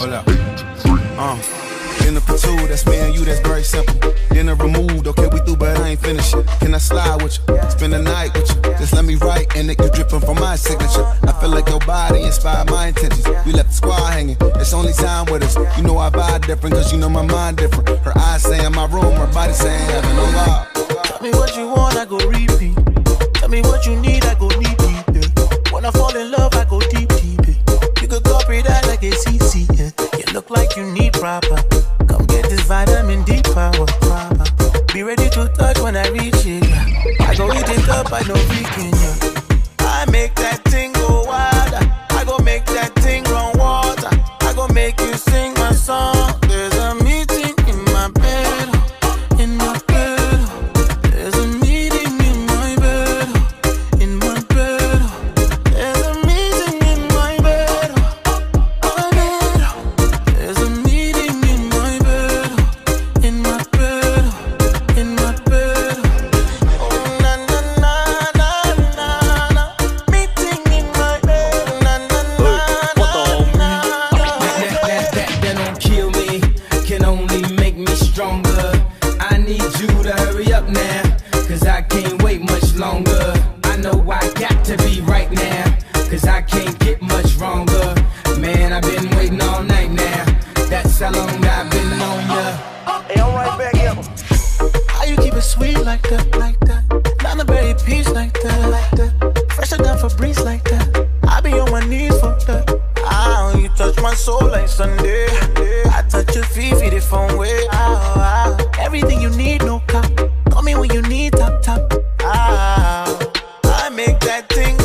Hold up. Uh. In the pursuit, that's me and you, that's very simple. Dinner removed, okay, we through, but I ain't finished it. Can I slide with you? Spend the night with you. Just let me write, and it you dripping from my signature. I feel like your body inspired my intentions. We left the squad hanging, it's only time with us. You know I vibe different, cause you know my mind different. Her eyes say in my room, her body saying heaven, no God. Proper. Come get this vitamin D power, proper. Be ready to touch when I reach it. I go eat it up, I know weekend. Yeah. I make that my soul like Sunday. I touch your feet, feed it from way. Ah, ah. Everything you need, no cap. Call me when you need top top. Ah, I make that thing